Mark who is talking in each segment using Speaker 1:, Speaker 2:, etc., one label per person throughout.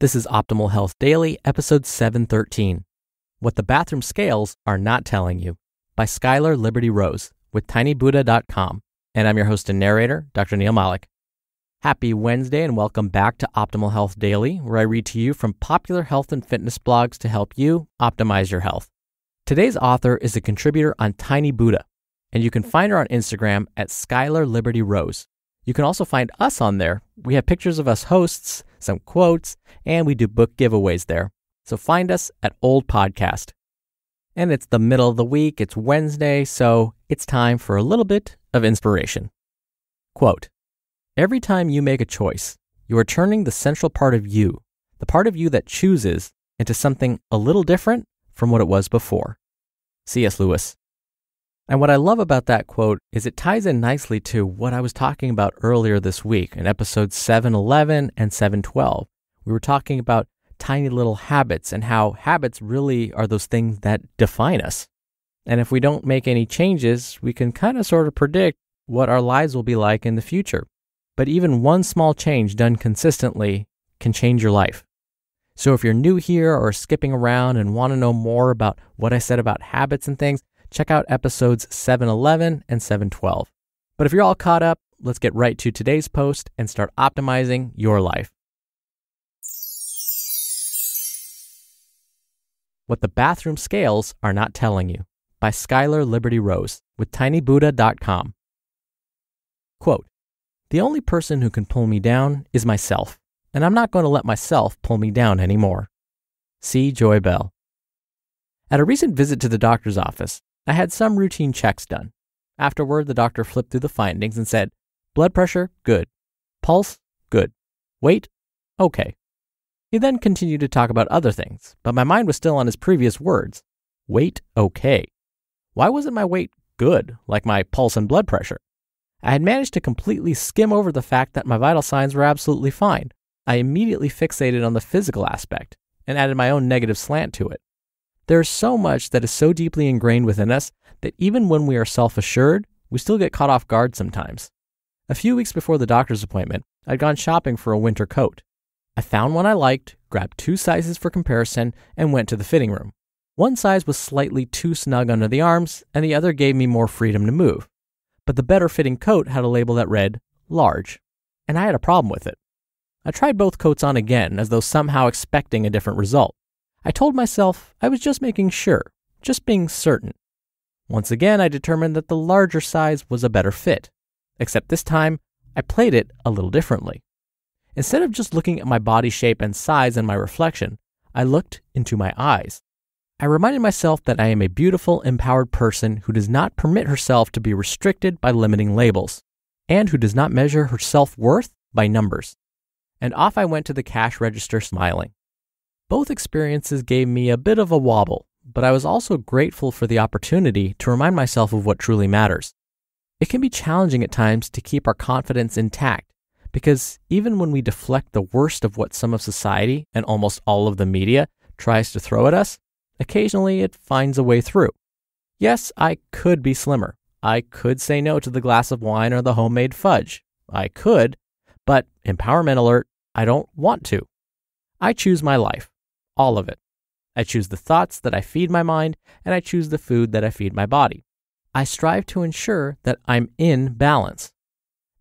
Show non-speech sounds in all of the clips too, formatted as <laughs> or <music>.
Speaker 1: This is Optimal Health Daily, episode 713 What the Bathroom Scales Are Not Telling You by Skylar Liberty Rose with tinybuddha.com. And I'm your host and narrator, Dr. Neil Malik. Happy Wednesday and welcome back to Optimal Health Daily, where I read to you from popular health and fitness blogs to help you optimize your health. Today's author is a contributor on Tiny Buddha, and you can find her on Instagram at Skylar Liberty Rose. You can also find us on there. We have pictures of us hosts, some quotes, and we do book giveaways there. So find us at Old Podcast. And it's the middle of the week, it's Wednesday, so it's time for a little bit of inspiration. Quote Every time you make a choice, you are turning the central part of you, the part of you that chooses, into something a little different from what it was before. C.S. Lewis. And what I love about that quote is it ties in nicely to what I was talking about earlier this week in episodes 711 and 712. We were talking about tiny little habits and how habits really are those things that define us. And if we don't make any changes, we can kind of sort of predict what our lives will be like in the future. But even one small change done consistently can change your life. So if you're new here or skipping around and want to know more about what I said about habits and things, check out episodes 711 and 712. But if you're all caught up, let's get right to today's post and start optimizing your life. What the Bathroom Scales Are Not Telling You by Skylar Liberty Rose with tinybuddha.com. Quote The only person who can pull me down is myself, and I'm not going to let myself pull me down anymore. C. JoyBell. At a recent visit to the doctor's office, I had some routine checks done. Afterward, the doctor flipped through the findings and said, Blood pressure, good. Pulse, good. Weight, okay. He then continued to talk about other things, but my mind was still on his previous words. Weight, okay. Why wasn't my weight good, like my pulse and blood pressure? I had managed to completely skim over the fact that my vital signs were absolutely fine. I immediately fixated on the physical aspect and added my own negative slant to it. There is so much that is so deeply ingrained within us that even when we are self assured, we still get caught off guard sometimes. A few weeks before the doctor's appointment, I'd gone shopping for a winter coat. I found one I liked, grabbed two sizes for comparison, and went to the fitting room. One size was slightly too snug under the arms, and the other gave me more freedom to move. But the better fitting coat had a label that read large, and I had a problem with it. I tried both coats on again, as though somehow expecting a different result. I told myself I was just making sure, just being certain. Once again, I determined that the larger size was a better fit, except this time I played it a little differently. Instead of just looking at my body shape and size in my reflection, I looked into my eyes. I reminded myself that I am a beautiful, empowered person who does not permit herself to be restricted by limiting labels, and who does not measure her self worth by numbers. And off I went to the cash register smiling. Both experiences gave me a bit of a wobble, but I was also grateful for the opportunity to remind myself of what truly matters. It can be challenging at times to keep our confidence intact because even when we deflect the worst of what some of society and almost all of the media tries to throw at us, occasionally it finds a way through. Yes, I could be slimmer. I could say no to the glass of wine or the homemade fudge. I could, but empowerment alert, I don't want to. I choose my life all of it. I choose the thoughts that I feed my mind, and I choose the food that I feed my body. I strive to ensure that I'm in balance.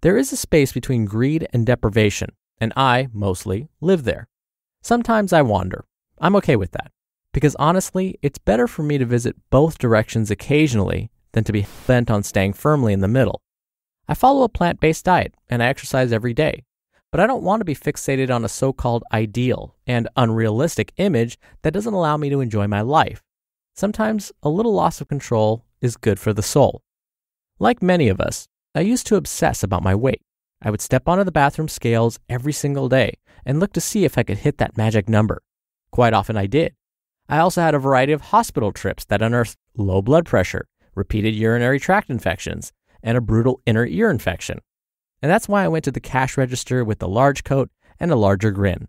Speaker 1: There is a space between greed and deprivation, and I, mostly, live there. Sometimes I wander. I'm okay with that, because honestly, it's better for me to visit both directions occasionally than to be bent on staying firmly in the middle. I follow a plant based diet and I exercise every day, but I don't want to be fixated on a so called ideal and unrealistic image that doesn't allow me to enjoy my life. Sometimes a little loss of control is good for the soul. Like many of us, I used to obsess about my weight. I would step onto the bathroom scales every single day and look to see if I could hit that magic number. Quite often I did. I also had a variety of hospital trips that unearthed low blood pressure, repeated urinary tract infections, and a brutal inner ear infection. And that's why I went to the cash register with a large coat and a larger grin.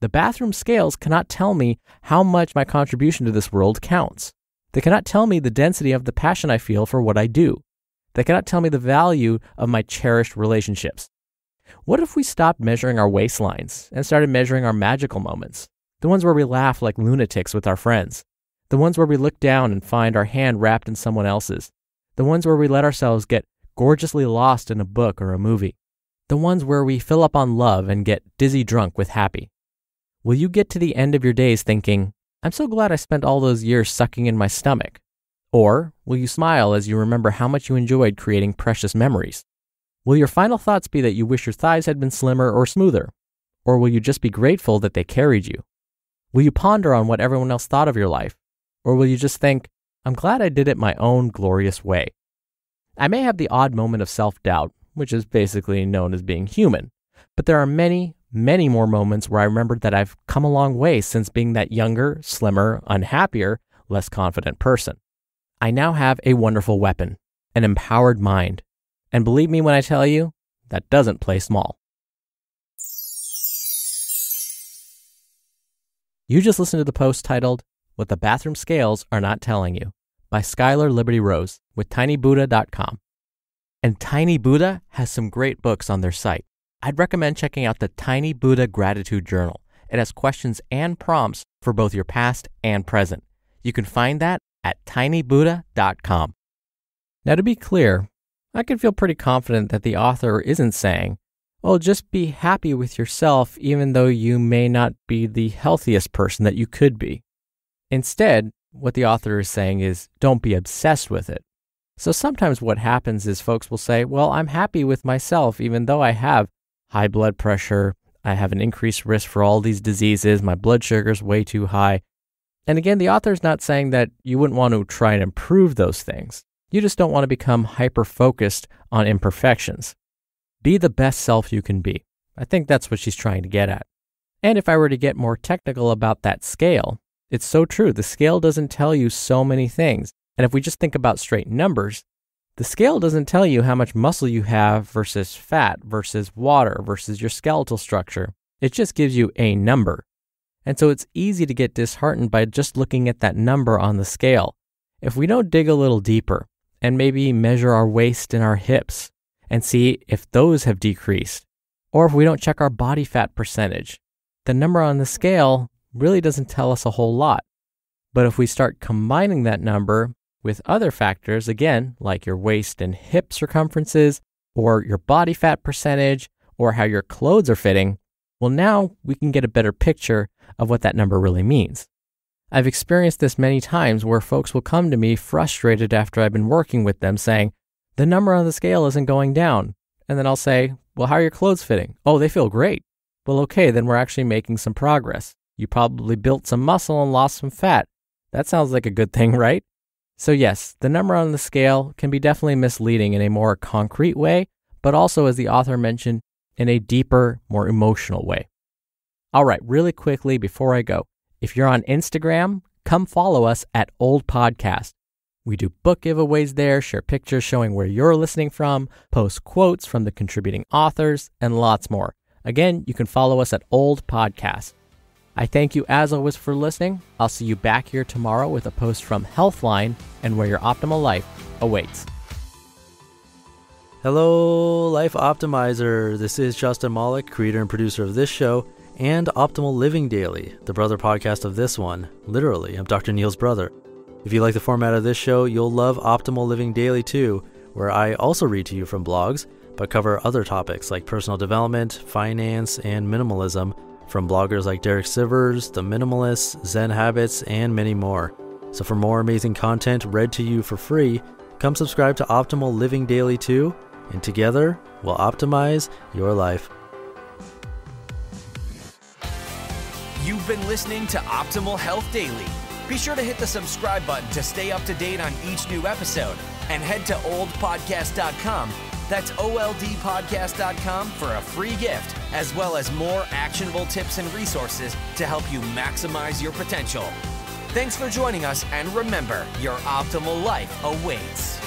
Speaker 1: The bathroom scales cannot tell me how much my contribution to this world counts. They cannot tell me the density of the passion I feel for what I do. They cannot tell me the value of my cherished relationships. What if we stopped measuring our waistlines and started measuring our magical moments? The ones where we laugh like lunatics with our friends. The ones where we look down and find our hand wrapped in someone else's. The ones where we let ourselves get gorgeously lost in a book or a movie. The ones where we fill up on love and get dizzy drunk with happy. Will you get to the end of your days thinking, I'm so glad I spent all those years sucking in my stomach? Or will you smile as you remember how much you enjoyed creating precious memories? Will your final thoughts be that you wish your thighs had been slimmer or smoother? Or will you just be grateful that they carried you? Will you ponder on what everyone else thought of your life? Or will you just think, I'm glad I did it my own glorious way? I may have the odd moment of self doubt, which is basically known as being human, but there are many, many more moments where I remembered that I've come a long way since being that younger, slimmer, unhappier, less confident person. I now have a wonderful weapon, an empowered mind. And believe me when I tell you, that doesn't play small. You just listened to the post titled, What the Bathroom Scales Are Not Telling You by Skylar Liberty Rose with tinybuddha.com. And Tiny Buddha has some great books on their site. I'd recommend checking out the Tiny Buddha Gratitude Journal. It has questions and prompts for both your past and present. You can find that at tinybuddha.com. Now, to be clear, I can feel pretty confident that the author isn't saying, well, just be happy with yourself, even though you may not be the healthiest person that you could be. Instead, what the author is saying is don't be obsessed with it. So sometimes what happens is folks will say, well, I'm happy with myself, even though I have high blood pressure, I have an increased risk for all these diseases, my blood sugar's way too high. And again, the author is not saying that you wouldn't want to try and improve those things. You just don't want to become hyper focused on imperfections. Be the best self you can be. I think that's what she's trying to get at. And if I were to get more technical about that scale, it's so true. The scale doesn't tell you so many things. And if we just think about straight numbers, the scale doesn't tell you how much muscle you have versus fat versus water versus your skeletal structure. It just gives you a number. And so it's easy to get disheartened by just looking at that number on the scale. If we don't dig a little deeper and maybe measure our waist and our hips and see if those have decreased, or if we don't check our body fat percentage, the number on the scale really doesn't tell us a whole lot. But if we start combining that number with other factors, again, like your waist and hip circumferences, or your body fat percentage, or how your clothes are fitting, well, now we can get a better picture of what that number really means. I've experienced this many times where folks will come to me frustrated after I've been working with them saying, the number on the scale isn't going down. And then I'll say, well, how are your clothes fitting? Oh, they feel great. Well, okay, then we're actually making some progress. You probably built some muscle and lost some fat. That sounds like a good thing, <laughs> right? So, yes, the number on the scale can be definitely misleading in a more concrete way, but also, as the author mentioned, in a deeper, more emotional way. All right, really quickly before I go, if you're on Instagram, come follow us at Old Podcast. We do book giveaways there, share pictures showing where you're listening from, post quotes from the contributing authors, and lots more. Again, you can follow us at Old Podcast. I thank you as always for listening. I'll see you back here tomorrow with a post from Healthline and where your optimal life awaits.
Speaker 2: Hello, Life Optimizer. This is Justin Malik, creator and producer of this show and Optimal Living Daily, the brother podcast of this one. Literally, I'm Dr. Neil's brother. If you like the format of this show, you'll love Optimal Living Daily too, where I also read to you from blogs, but cover other topics like personal development, finance, and minimalism from bloggers like Derek Sivers, The Minimalists, Zen Habits, and many more. So for more amazing content read to you for free, come subscribe to Optimal Living Daily too, and together we'll optimize your life.
Speaker 3: You've been listening to Optimal Health Daily. Be sure to hit the subscribe button to stay up to date on each new episode and head to oldpodcast.com that's OLDpodcast.com for a free gift, as well as more actionable tips and resources to help you maximize your potential. Thanks for joining us, and remember, your optimal life awaits.